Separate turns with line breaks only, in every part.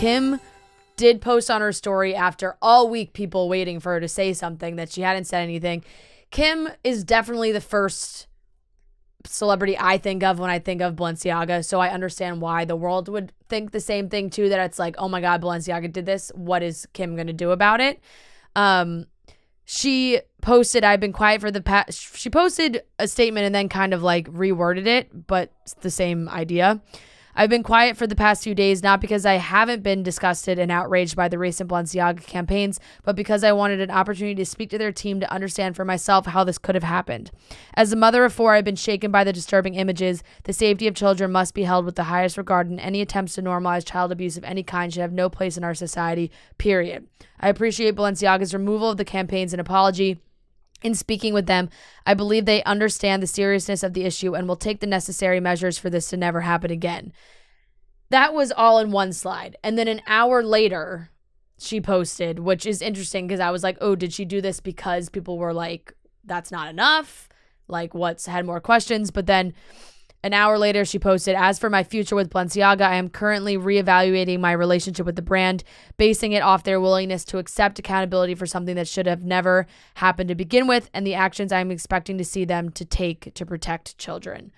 Kim did post on her story after all week people waiting for her to say something that she hadn't said anything. Kim is definitely the first celebrity I think of when I think of Balenciaga. So I understand why the world would think the same thing too. That it's like, oh my God, Balenciaga did this. What is Kim gonna do about it? Um, she posted, I've been quiet for the past. She posted a statement and then kind of like reworded it, but it's the same idea. I've been quiet for the past few days, not because I haven't been disgusted and outraged by the recent Balenciaga campaigns, but because I wanted an opportunity to speak to their team to understand for myself how this could have happened. As a mother of four, I've been shaken by the disturbing images. The safety of children must be held with the highest regard, and any attempts to normalize child abuse of any kind should have no place in our society, period. I appreciate Balenciaga's removal of the campaigns and apology. In speaking with them, I believe they understand the seriousness of the issue and will take the necessary measures for this to never happen again. That was all in one slide. And then an hour later, she posted, which is interesting because I was like, oh, did she do this because people were like, that's not enough? Like, what's had more questions? But then an hour later, she posted, As for my future with Balenciaga, I am currently reevaluating my relationship with the brand, basing it off their willingness to accept accountability for something that should have never happened to begin with and the actions I'm expecting to see them to take to protect children.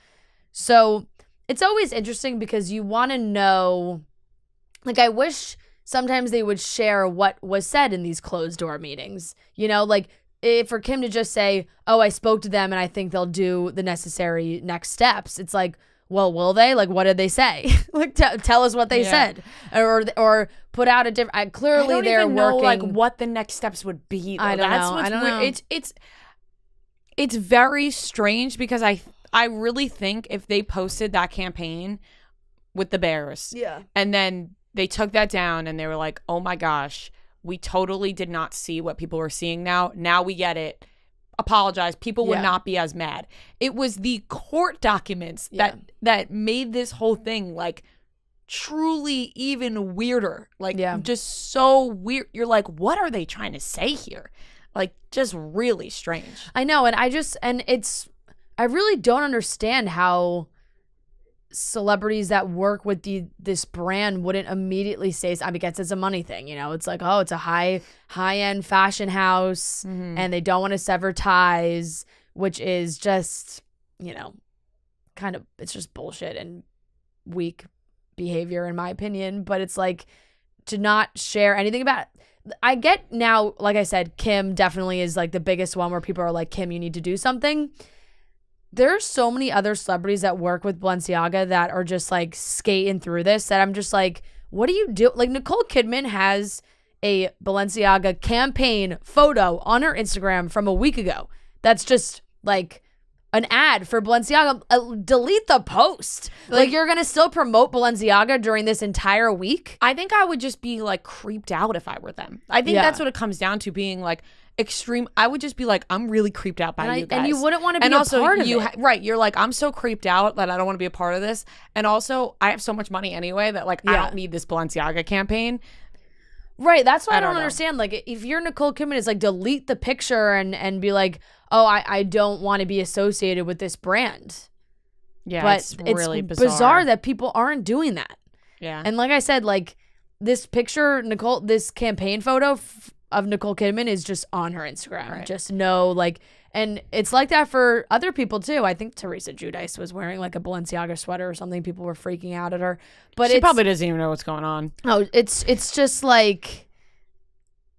So it's always interesting because you want to know, like, I wish sometimes they would share what was said in these closed door meetings. You know, like if for Kim to just say, "Oh, I spoke to them and I think they'll do the necessary next steps," it's like, well, will they? Like, what did they say? like, t- tell us what they yeah. said, or or put out a different. clearly, they're working. Know,
like what the next steps would be.
Though. I don't That's know. I don't know.
It's it's it's very strange because I I really think if they posted that campaign with the Bears,
yeah,
and then they took that down and they were like, oh my gosh we totally did not see what people were seeing now. Now we get it. Apologize. People would yeah. not be as mad. It was the court documents yeah. that that made this whole thing like truly even weirder. Like yeah. just so weird. You're like, what are they trying to say here? Like just really strange.
I know, and I just and it's I really don't understand how celebrities that work with the this brand wouldn't immediately say I mean guess it's a money thing, you know. It's like, oh, it's a high high end fashion house mm-hmm. and they don't want to sever ties, which is just, you know, kind of it's just bullshit and weak behavior in my opinion, but it's like to not share anything about it. I get now, like I said, Kim definitely is like the biggest one where people are like, Kim, you need to do something there's so many other celebrities that work with Balenciaga that are just like skating through this that I'm just like, what do you do? Like Nicole Kidman has a Balenciaga campaign photo on her Instagram from a week ago. That's just like an ad for Balenciaga. Uh, delete the post. Like, like, you're gonna still promote Balenciaga during this entire week.
I think I would just be like creeped out if I were them. I think yeah. that's what it comes down to being like extreme. I would just be like, I'm really creeped out by
and
you
I,
guys,
and you wouldn't want to be and a also part of
you
it.
right. You're like, I'm so creeped out that I don't want to be a part of this, and also I have so much money anyway that like yeah. I don't need this Balenciaga campaign.
Right. That's why I, I don't, understand. Like, if you're Nicole Kidman, it's like delete the picture and and be like, oh, I I don't want to be associated with this brand.
Yeah, but it's really bizarre.
bizarre that people aren't doing that.
Yeah.
And like I said, like this picture, Nicole, this campaign photo f- of Nicole Kidman is just on her Instagram. Right. Just no like, and it's like that for other people too. I think Teresa Giudice was wearing like a Balenciaga sweater or something. People were freaking out at her, but
she probably doesn't even know what's going on.
No, it's it's just like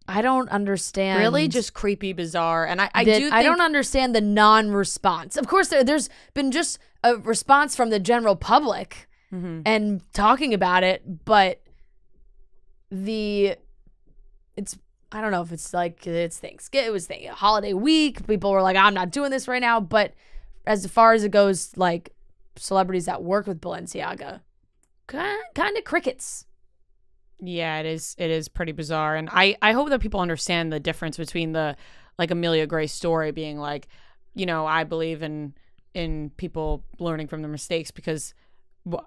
I don't understand.
Really, just creepy, bizarre, and I I do.
I don't understand the non-response. Of course, there, has been just a response from the general public mm-hmm. and talking about it, but the it's I don't know if it's like it's Thanksgiving, it was the holiday week. People were like, I'm not doing this right now. But as far as it goes, like celebrities that work with Balenciaga, kind of crickets.
Yeah, it is. It is pretty bizarre, and I I hope that people understand the difference between the like Amelia Gray story being like, you know, I believe in in people learning from their mistakes because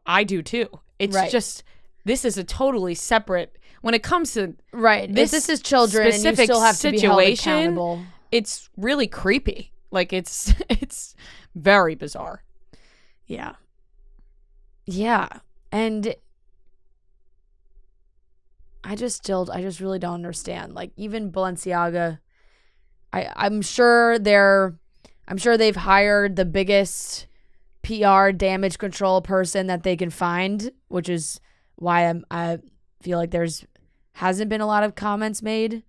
I do too. It's right. just this is a totally separate when it comes to
right. This, this is children, and you still have to be held accountable.
It's really creepy. Like it's it's very bizarre.
Yeah. Yeah. And I just still I just really don't understand. Like even Balenciaga I I'm sure they're I'm sure they've hired the biggest PR damage control person that they can find, which is why I'm I feel like there's hasn't been a lot of comments made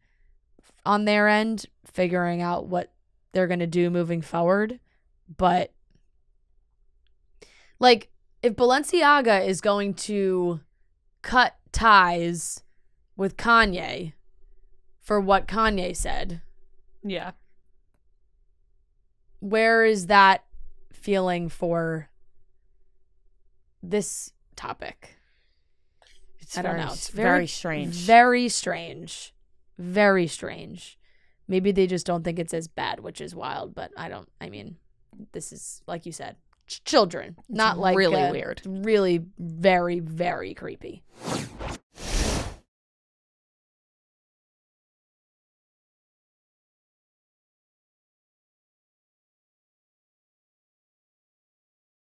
on their end figuring out what they're going to do moving forward. But like if Balenciaga is going to cut ties with Kanye for what Kanye said.
Yeah.
Where is that feeling for this topic?
It's I don't know. It's very, very strange.
Very strange. Very strange. Maybe they just don't think it's as bad, which is wild, but I don't I mean, this is like you said, ch- children, it's not like
really uh, weird.
Really very very creepy.